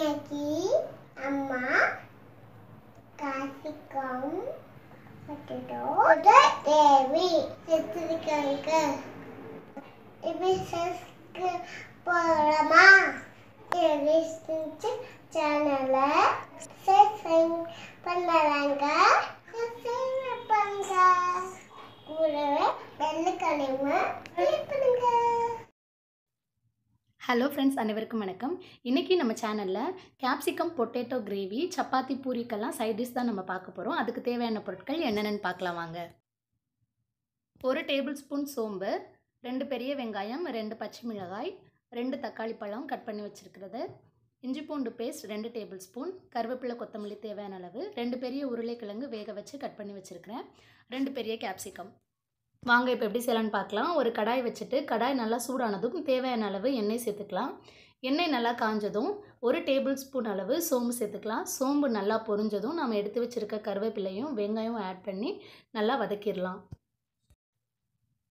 இன்னைக்கு அம்மா காசிக்கம் தேவி. எடுத்துருக்காங்க இப்போ போகிறோமா சேனலை பண்ணுறாங்க பண்ணுங்க கூடவே வெள்ளிக்கிழமை பண்ணுங்க. ஹலோ ஃப்ரெண்ட்ஸ் அனைவருக்கும் வணக்கம். இன்றைக்கி நம்ம சேனலில் கேப்சிகம் பொட்டேட்டோ கிரேவி சப்பாத்தி பூரிக்கெல்லாம் சைட் டிஷ் தான் நம்ம பார்க்க போகிறோம் அதுக்கு தேவையான பொருட்கள் என்னென்னு பார்க்கலாம் வாங்க. ஒரு டேபிள் ஸ்பூன் சோம்பு ரெண்டு பெரிய வெங்காயம் ரெண்டு பச்சை மிளகாய் ரெண்டு தக்காளி பழம் கட் பண்ணி வச்சுருக்கிறது. இஞ்சி பூண்டு பேஸ்ட் ரெண்டு டேபிள் ஸ்பூன் கருவேப்பிலை கொத்தமல்லி தேவையான அளவு ரெண்டு பெரிய உருளைக்கிழங்கு வேக வச்சு கட் பண்ணி வச்சுருக்கிறேன். ரெண்டு பெரிய கேப்சிகம் வாங்க இப்போ எப்படி செய்யலான்னு பார்க்கலாம். ஒரு கடாய் வச்சுட்டு கடாய் நல்லா சூடானதும் தேவையான அளவு எண்ணெய் சேர்த்துக்கலாம். எண்ணெய் நல்லா காஞ்சதும் ஒரு டேபிள் ஸ்பூன் அளவு சோம்பு சேர்த்துக்கலாம். சோம்பு நல்லா பொரிஞ்சதும் நம்ம எடுத்து வச்சுருக்க கருவேப்பிலையும் வெங்காயம் ஆட் பண்ணி நல்லா வதக்கிடலாம்.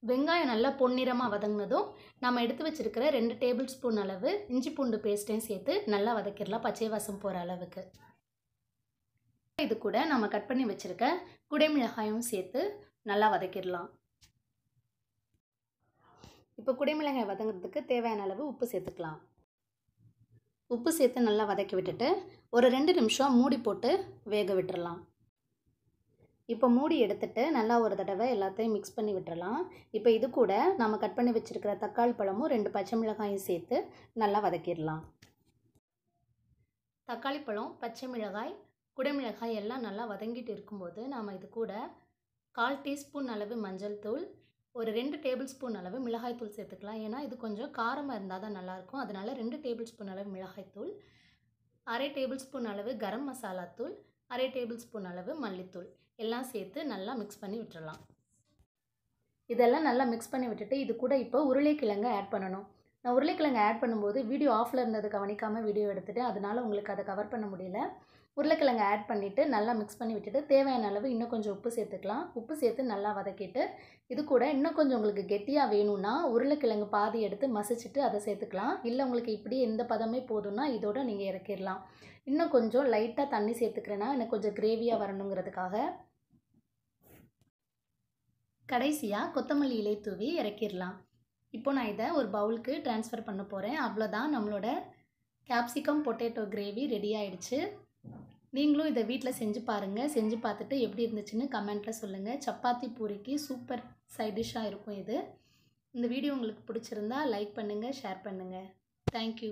வெங்காயம் நல்லா பொன்னிறமாக வதங்கினதும் நம்ம எடுத்து வச்சுருக்கிற ரெண்டு டேபிள் ஸ்பூன் அளவு இஞ்சி பூண்டு பேஸ்ட்டையும் சேர்த்து நல்லா வதக்கிடலாம் பச்சை வாசம் போகிற அளவுக்கு. இது கூட நம்ம கட் பண்ணி வச்சுருக்க குடைமிளகாயும் சேர்த்து நல்லா வதக்கிடலாம். இப்போ குடைமிளகாய் வதங்குறதுக்கு தேவையான அளவு உப்பு சேர்த்துக்கலாம். உப்பு சேர்த்து நல்லா வதக்கி விட்டுட்டு ஒரு ரெண்டு நிமிஷம் மூடி போட்டு வேக விட்டுறலாம். இப்போ மூடி எடுத்துட்டு நல்லா ஒரு தடவை எல்லாத்தையும் மிக்ஸ் பண்ணி விட்டுறலாம். இப்போ இது கூட நம்ம கட் பண்ணி வச்சுருக்கிற தக்காளி பழமும் ரெண்டு பச்சை மிளகாயும் சேர்த்து நல்லா வதக்கிடலாம். தக்காளி பழம் பச்சை மிளகாய் குடைமிளகாய் எல்லாம் நல்லா வதங்கிட்டு இருக்கும்போது நாம் இது கூட கால் டீஸ்பூன் அளவு மஞ்சள் தூள் ஒரு ரெண்டு டேபிள் ஸ்பூன் அளவு மிளகாய்த்தூள் சேர்த்துக்கலாம். ஏன்னா இது கொஞ்சம் காரமாக இருந்தால் தான் நல்லாயிருக்கும். அதனால் ரெண்டு டேபிள் ஸ்பூன் அளவு மிளகாய்த்தூள் அரை டேபிள் ஸ்பூன் அளவு கரம் மசாலா தூள் அரை டேபிள் ஸ்பூன் அளவு மல்லித்தூள். எல்லாம் சேர்த்து நல்லா மிக்ஸ் பண்ணி விட்டுடலாம் இதெல்லாம் நல்லா மிக்ஸ் பண்ணி விட்டுட்டு இது கூட இப்போ உருளைக்கிழங்கு ஆட் பண்ணணும். நான் உருளைக்கிழங்கு ஆட் பண்ணும்போது வீடியோ ஆஃபில் இருந்தது கவனிக்காமல் வீடியோ எடுத்துகிட்டு அதனால் உங்களுக்கு அதை கவர் பண்ண முடியல. உருளைக்கிழங்கு ஆட் பண்ணிவிட்டு நல்லா மிக்ஸ் பண்ணி விட்டுட்டு தேவையான அளவு இன்னும் கொஞ்சம் உப்பு சேர்த்துக்கலாம். உப்பு சேர்த்து நல்லா வதக்கிட்டு இது கூட இன்னும் கொஞ்சம் உங்களுக்கு கெட்டியாக வேணும்னா உருளைக்கிழங்கு பாதி எடுத்து மசிச்சுட்டு அதை சேர்த்துக்கலாம். இல்லை உங்களுக்கு இப்படி எந்த பதமே போதும்னா இதோட நீங்கள் இறக்கிடலாம். இன்னும் கொஞ்சம் லைட்டாக தண்ணி சேர்த்துக்கிறேன்னா எனக்கு கொஞ்சம் கிரேவியாக வரணுங்கிறதுக்காக கடைசியாக கொத்தமல்லி இலை தூவி இறக்கிடலாம். இப்போ நான் இதை ஒரு பவுலுக்கு ட்ரான்ஸ்ஃபர் பண்ண போகிறேன் அவ்வளோதான் நம்மளோட கேப்சிகம் பொட்டேட்டோ கிரேவி ரெடி ஆயிடுச்சு. நீங்களும் இதை வீட்டில் செஞ்சு பாருங்கள் செஞ்சு பார்த்துட்டு எப்படி இருந்துச்சுன்னு கமெண்ட்டில் சொல்லுங்கள் சப்பாத்தி பூரிக்கு சூப்பர் சைட் டிஷ்ஷாக இருக்கும் இது. இந்த வீடியோ உங்களுக்கு பிடிச்சிருந்தா லைக் பண்ணுங்கள் ஷேர் பண்ணுங்கள் தேங்க்யூ